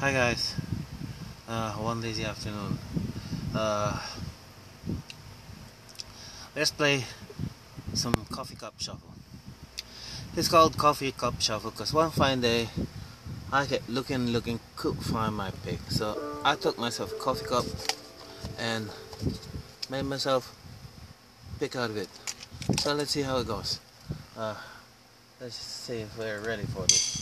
Hi guys, uh, one lazy afternoon. Uh, let's play some coffee cup shuffle. It's called coffee cup shuffle because one fine day I kept looking, looking, couldn't find my pick. So I took myself coffee cup and made myself pick out of it. So let's see how it goes. Uh, let's see if we're ready for this.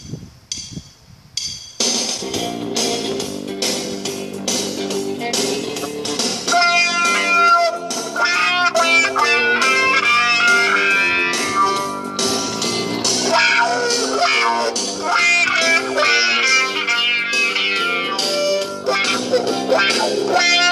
That's all,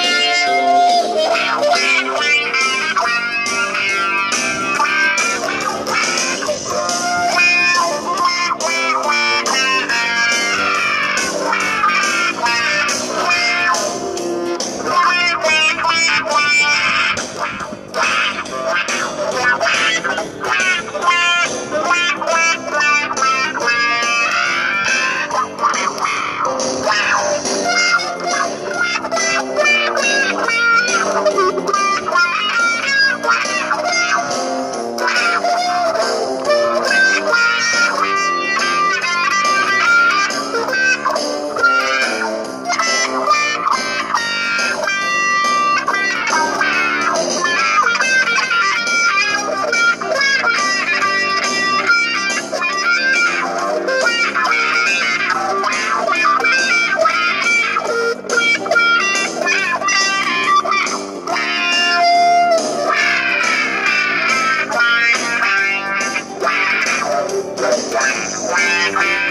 folks.